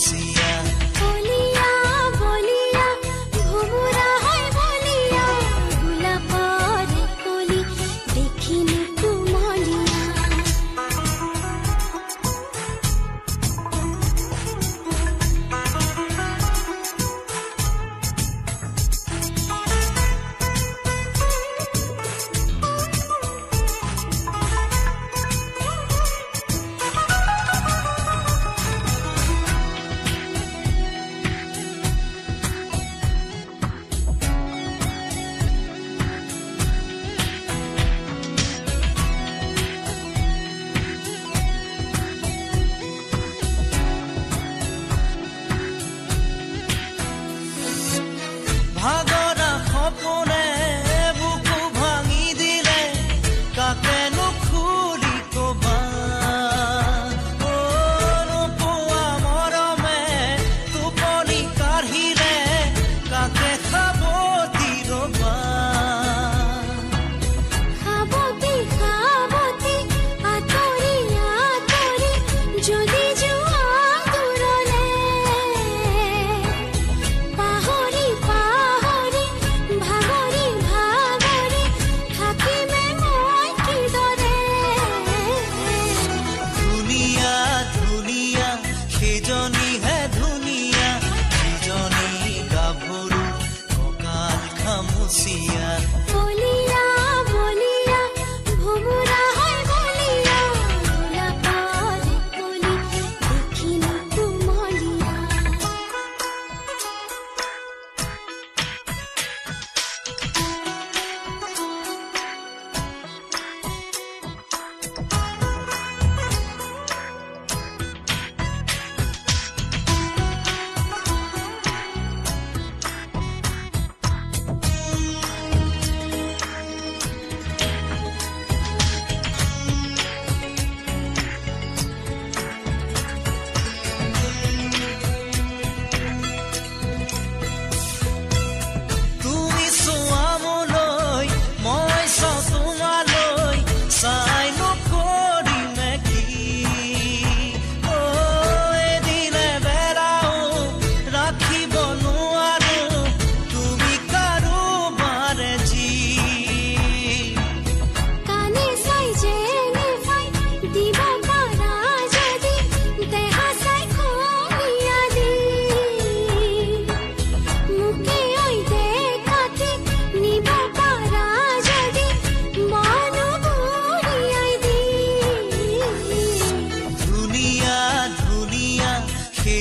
see. খামুচিয়া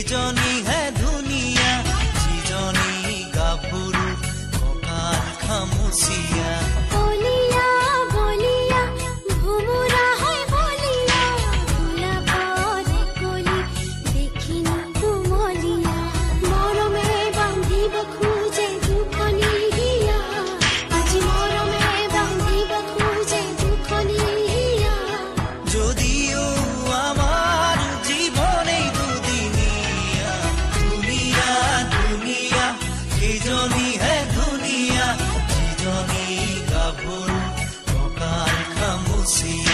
সেইজনীহে ধুনীয়া যিজনী গাভৰু কঁকাল খামুচিয়া see.